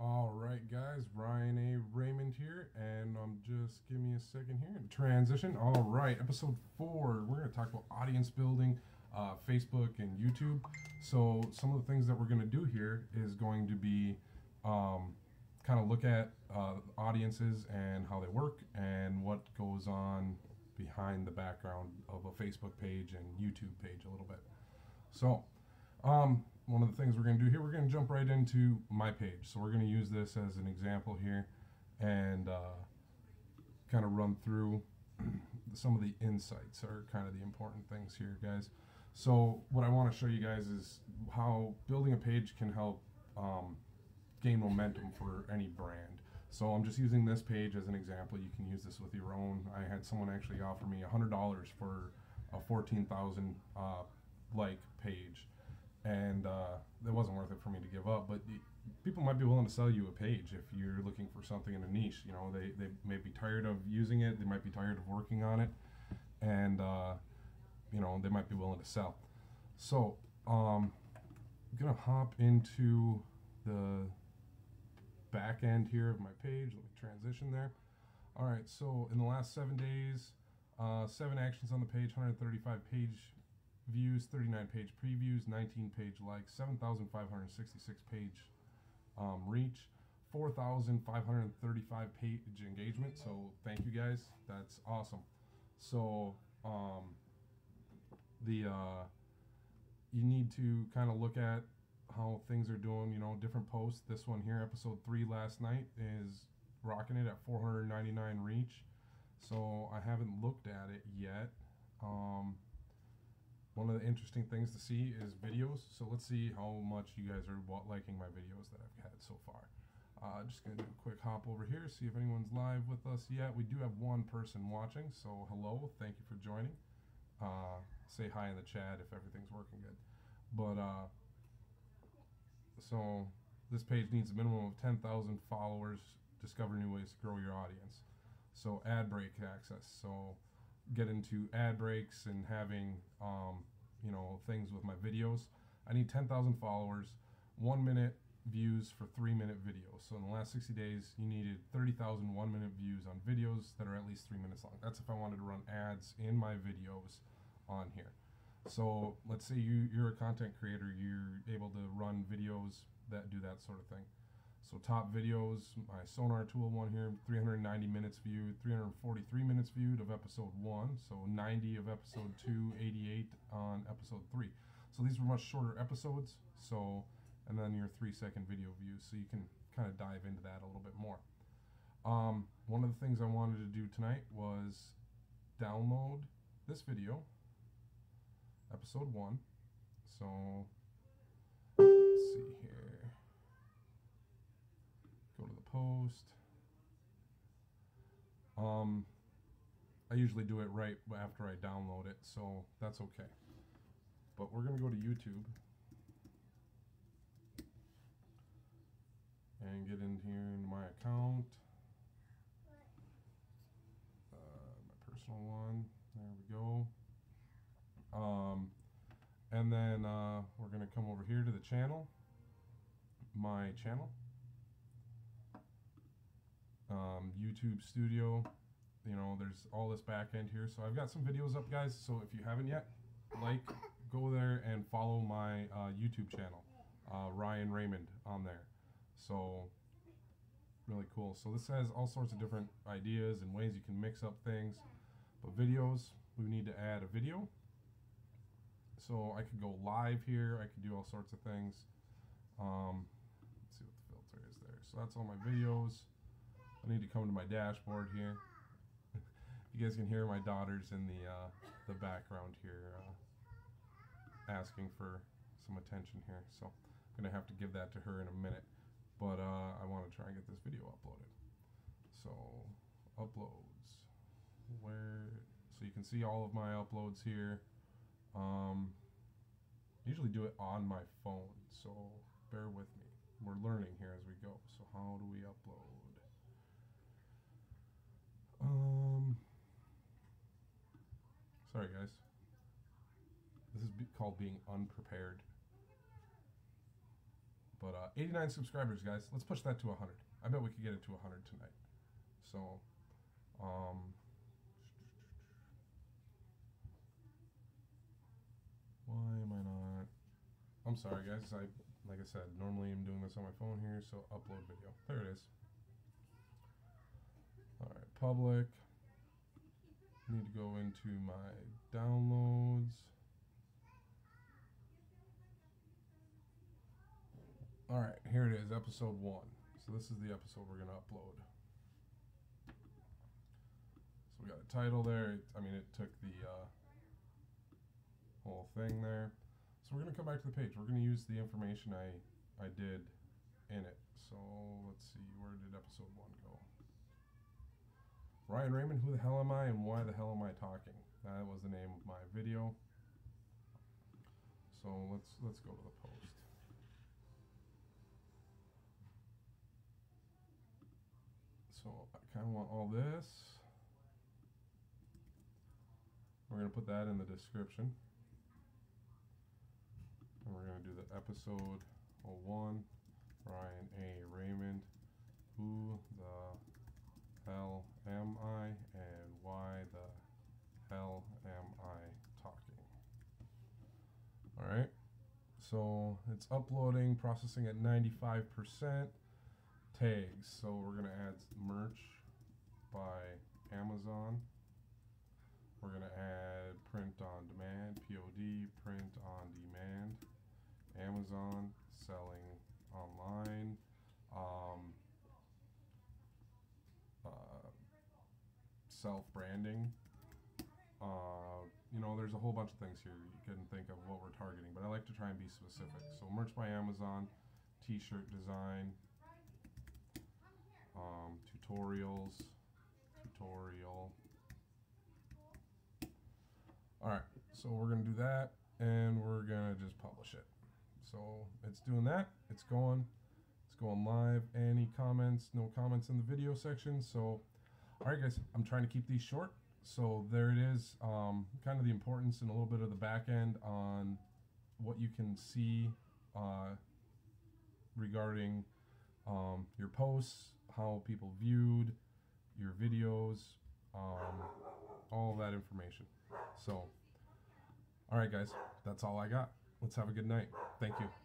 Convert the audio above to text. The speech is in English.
All right, guys, Ryan A. Raymond here, and um, just give me a second here transition. All right, episode four, we're going to talk about audience building, uh, Facebook and YouTube. So, some of the things that we're going to do here is going to be um, kind of look at uh, audiences and how they work and what goes on behind the background of a Facebook page and YouTube page a little bit. So, um, one of the things we're going to do here, we're going to jump right into my page. So we're going to use this as an example here and uh, kind of run through some of the insights are kind of the important things here, guys. So what I want to show you guys is how building a page can help um, gain momentum for any brand. So I'm just using this page as an example. You can use this with your own. I had someone actually offer me $100 for a 14,000 uh, like page and uh, it wasn't worth it for me to give up. But people might be willing to sell you a page if you're looking for something in a niche. You know, they, they may be tired of using it, they might be tired of working on it, and uh, you know they might be willing to sell. So um, I'm gonna hop into the back end here of my page. Let me transition there. All right, so in the last seven days, uh, seven actions on the page, 135 page views, 39 page previews, 19 page likes, 7,566 page um, reach, 4,535 page engagement. So thank you guys. That's awesome. So um, the uh, you need to kind of look at how things are doing. You know, different posts. This one here, episode three last night, is rocking it at 499 reach. So I haven't looked at it yet. Um, one of the interesting things to see is videos. So let's see how much you guys are liking my videos that I've had so far. Uh, just going to do a quick hop over here, see if anyone's live with us yet. We do have one person watching, so hello, thank you for joining. Uh, say hi in the chat if everything's working good. But, uh, so this page needs a minimum of 10,000 followers. Discover new ways to grow your audience. So ad break access. So get into ad breaks and having um, you know things with my videos. I need 10,000 followers, one minute views for three minute videos. So in the last 60 days, you needed 30,000 one minute views on videos that are at least three minutes long. That's if I wanted to run ads in my videos on here. So let's say you, you're a content creator, you're able to run videos that do that sort of thing. So top videos, my Sonar tool one here, 390 minutes viewed, 343 minutes viewed of episode one, so 90 of episode two, 88 on episode three. So these were much shorter episodes, so, and then your three second video views, so you can kind of dive into that a little bit more. Um, one of the things I wanted to do tonight was download this video, episode one. So, let's see here post. Um, I usually do it right after I download it, so that's okay. But we're going to go to YouTube and get in here into my account. Uh, my personal one. There we go. Um, and then uh, we're going to come over here to the channel, my channel um, YouTube Studio. You know, there's all this back end here. So I've got some videos up, guys. So if you haven't yet, like, go there and follow my uh, YouTube channel, uh, Ryan Raymond, on there. So really cool. So this has all sorts of different ideas and ways you can mix up things. But videos, we need to add a video. So I could go live here. I could do all sorts of things. Um, let's see what the filter is there. So that's all my videos. I need to come to my dashboard here. you guys can hear my daughters in the uh, the background here uh, asking for some attention here. So I'm gonna have to give that to her in a minute. But uh, I want to try and get this video uploaded. So uploads, where so you can see all of my uploads here. Um, usually do it on my phone, so bear with me. We're learning here as we go. So how do we upload? Um, sorry, guys. This is be called being unprepared. But uh, 89 subscribers, guys. Let's push that to 100. I bet we could get it to 100 tonight. So, um, why am I not? I'm sorry, guys. I like I said, normally I'm doing this on my phone here, so upload video. There it is. Public. Need to go into my downloads. All right, here it is, episode one. So this is the episode we're gonna upload. So we got a title there. It, I mean, it took the uh, whole thing there. So we're gonna come back to the page. We're gonna use the information I I did in it. So let's see, where did episode one go? Ryan Raymond, who the hell am I and why the hell am I talking? That was the name of my video. So let's let's go to the post. So I kind of want all this. We're going to put that in the description. And we're going to do the episode 01, Ryan A. Raymond, who the hell am I and why the hell am I talking? Alright, so it's uploading, processing at 95% tags. So we're gonna add merch by Amazon. We're gonna add print on demand, POD, print on demand, Amazon, selling online, um, uh, self branding. Uh, you know, there's a whole bunch of things here you can think of what we're targeting, but I like to try and be specific. So merch by Amazon, t-shirt design, um, tutorials, tutorial. All right, so we're gonna do that and we're gonna just publish it. So it's doing that, it's going, it's going live. Any comments, no comments in the video section. So, all right guys, I'm trying to keep these short. So there it is, um, kind of the importance and a little bit of the back end on what you can see uh, regarding um, your posts, how people viewed your videos, um, all that information. So, all right, guys, that's all I got. Let's have a good night. Thank you.